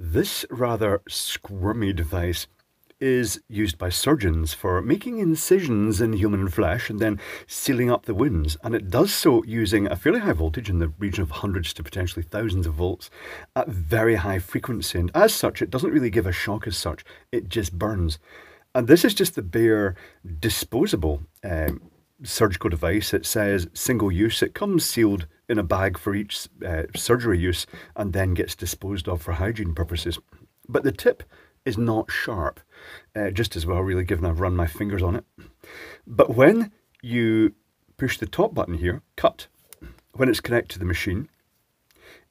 This rather squirmy device is used by surgeons for making incisions in human flesh and then sealing up the wounds. And it does so using a fairly high voltage in the region of hundreds to potentially thousands of volts at very high frequency. And as such, it doesn't really give a shock as such, it just burns. And this is just the bare disposable um, surgical device. It says single use. It comes sealed in a bag for each uh, surgery use and then gets disposed of for hygiene purposes. But the tip is not sharp, uh, just as well, really, given I've run my fingers on it. But when you push the top button here, cut, when it's connected to the machine,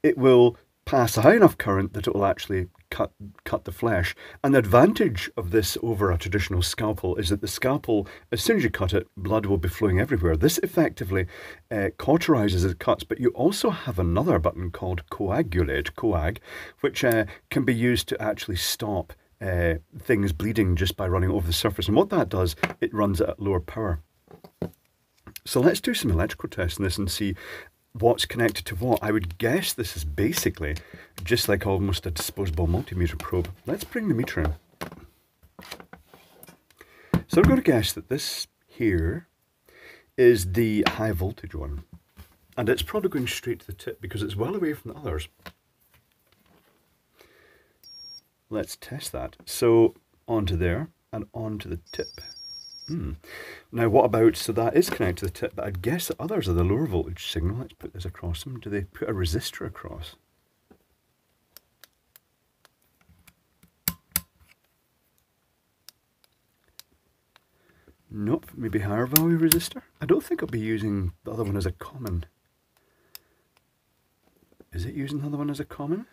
it will pass a high enough current that it will actually cut cut the flesh. And the advantage of this over a traditional scalpel is that the scalpel, as soon as you cut it, blood will be flowing everywhere. This effectively uh, cauterizes the cuts, but you also have another button called coagulate, coag, which uh, can be used to actually stop uh, things bleeding just by running over the surface. And what that does, it runs at lower power. So let's do some electrical tests on this and see what's connected to what. I would guess this is basically just like almost a disposable multimeter probe. Let's bring the meter in. So I'm going to guess that this here is the high voltage one. And it's probably going straight to the tip because it's well away from the others. Let's test that. So onto there and onto the tip. Hmm. Now what about, so that is connected to the tip, but I'd guess that others are the lower voltage signal. Let's put this across them. Do they put a resistor across? Nope, maybe higher value resistor. I don't think I'll be using the other one as a common. Is it using the other one as a common?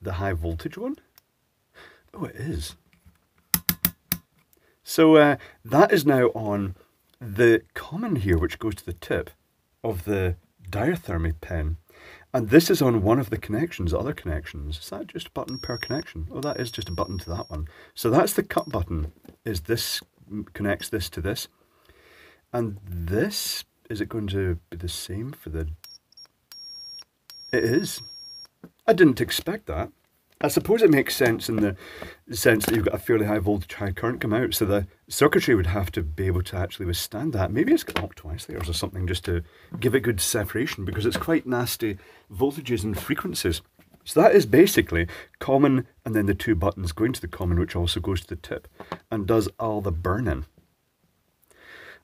The high voltage one? Oh, it is. So uh, that is now on the common here, which goes to the tip of the diathermy pen. And this is on one of the connections, other connections. Is that just a button per connection? Oh, that is just a button to that one. So that's the cut button, is this connects this to this. And this, is it going to be the same for the... It is. I didn't expect that. I suppose it makes sense in the sense that you've got a fairly high voltage, high current come out, so the circuitry would have to be able to actually withstand that. Maybe it's got opto-isolators or something just to give it good separation because it's quite nasty voltages and frequencies. So that is basically common and then the two buttons going to the common which also goes to the tip and does all the burning.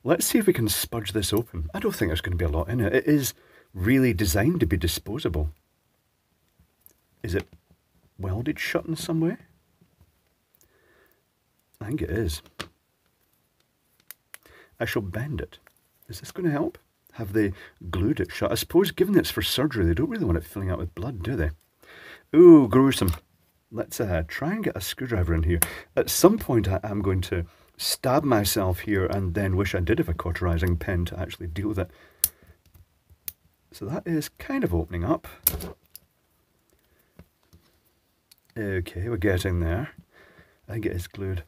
Let's see if we can spudge this open. I don't think there's going to be a lot in it. It is really designed to be disposable. Is it welded shut in some way? I think it is. I shall bend it. Is this going to help? Have they glued it shut? I suppose given it's for surgery, they don't really want it filling out with blood, do they? Ooh, gruesome. Let's uh, try and get a screwdriver in here. At some point I am going to stab myself here and then wish I did have a cauterizing pen to actually deal with it. So that is kind of opening up. Okay, we're getting there. I think it is glued.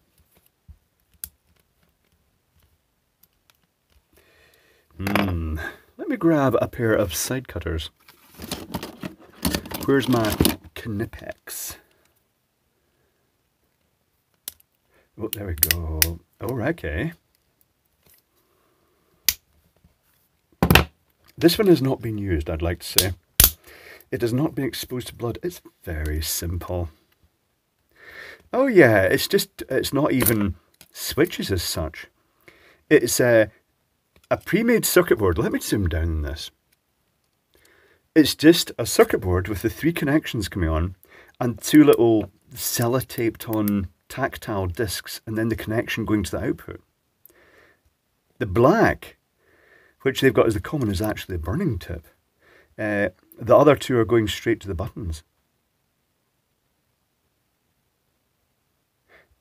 Hmm. Let me grab a pair of side cutters. Where's my Knipex? Oh, there we go. Oh, okay. This one has not been used, I'd like to say. It has not been exposed to blood. It's very simple. Oh yeah, it's just, it's not even switches as such. It's a, a pre-made circuit board. Let me zoom down this. It's just a circuit board with the three connections coming on and two little sellotaped on tactile discs and then the connection going to the output. The black, which they've got as the common, is actually a burning tip. Uh, the other two are going straight to the buttons.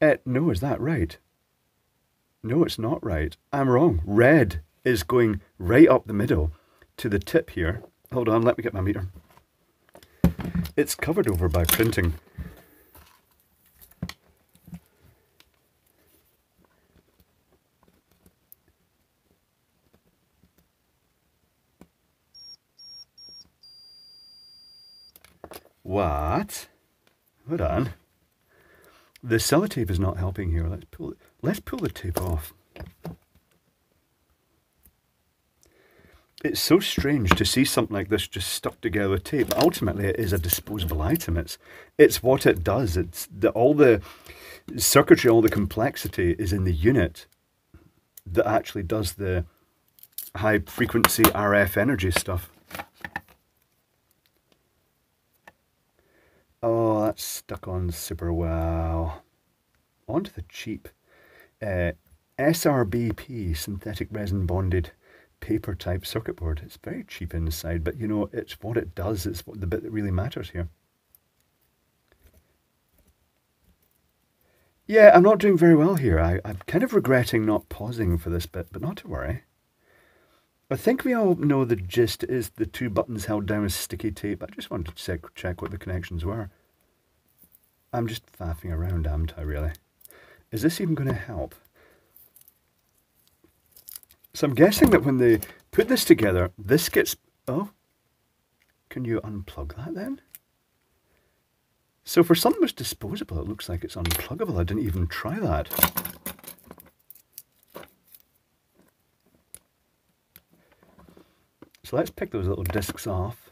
Uh, no, is that right? No, it's not right. I'm wrong. Red is going right up the middle to the tip here. Hold on, let me get my meter. It's covered over by printing. What? hold on. The sellotape is not helping here. Let's pull. Let's pull the tape off. It's so strange to see something like this just stuck together with tape. Ultimately, it is a disposable item. It's it's what it does. It's the, all the circuitry, all the complexity is in the unit that actually does the high frequency RF energy stuff. Oh, that's stuck on super well. Onto the cheap uh, SRBP, synthetic resin bonded paper type circuit board. It's very cheap inside, but you know, it's what it does. It's what the bit that really matters here. Yeah, I'm not doing very well here. I, I'm kind of regretting not pausing for this bit, but not to worry. I think we all know the gist is the two buttons held down with sticky tape. I just wanted to check, check what the connections were. I'm just faffing around, am I, really? Is this even going to help? So I'm guessing that when they put this together, this gets... Oh, can you unplug that then? So for something that's disposable, it looks like it's unpluggable. I didn't even try that. So let's pick those little discs off.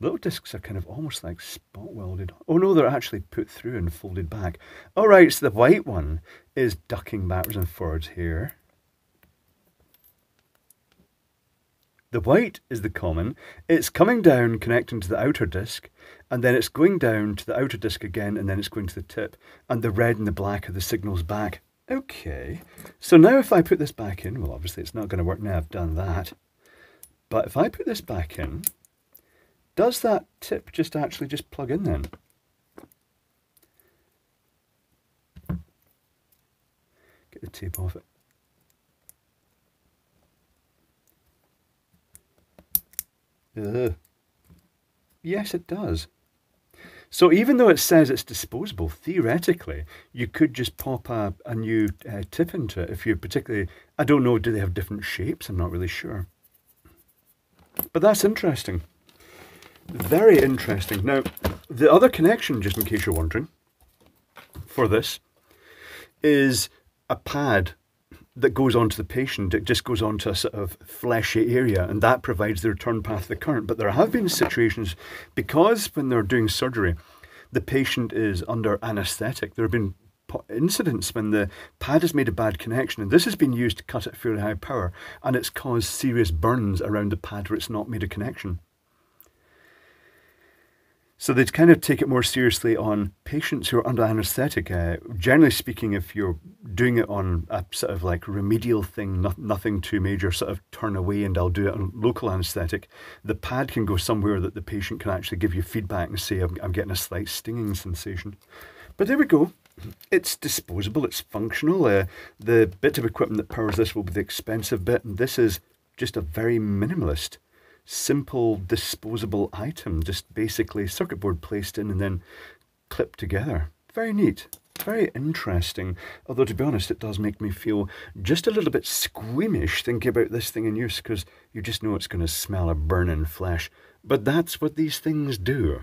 Little discs are kind of almost like spot welded. Oh no, they're actually put through and folded back. All right, so the white one is ducking backwards and forwards here. The white is the common. It's coming down, connecting to the outer disc, and then it's going down to the outer disc again, and then it's going to the tip. And the red and the black are the signals back. Okay, so now if I put this back in, well obviously it's not going to work now I've done that, but if I put this back in, does that tip just actually just plug in then? Get the tape off it. Ugh. Yes, it does. So even though it says it's disposable, theoretically, you could just pop a, a new uh, tip into it if you particularly, I don't know, do they have different shapes? I'm not really sure. But that's interesting. Very interesting. Now, the other connection, just in case you're wondering, for this, is a pad that goes onto the patient. It just goes onto a sort of fleshy area, and that provides the return path of the current. But there have been situations, because when they're doing surgery, the patient is under anaesthetic. There have been incidents when the pad has made a bad connection, and this has been used to cut at fairly high power, and it's caused serious burns around the pad where it's not made a connection. So they'd kind of take it more seriously on patients who are under anaesthetic. Uh, generally speaking, if you're doing it on a sort of like remedial thing, not, nothing too major, sort of turn away and I'll do it on local anaesthetic, the pad can go somewhere that the patient can actually give you feedback and say, I'm, I'm getting a slight stinging sensation. But there we go. It's disposable, it's functional. Uh, the bit of equipment that powers this will be the expensive bit, and this is just a very minimalist simple disposable item, just basically circuit board placed in and then clipped together. Very neat, very interesting. Although to be honest, it does make me feel just a little bit squeamish thinking about this thing in use because you just know it's going to smell of burning flesh. But that's what these things do.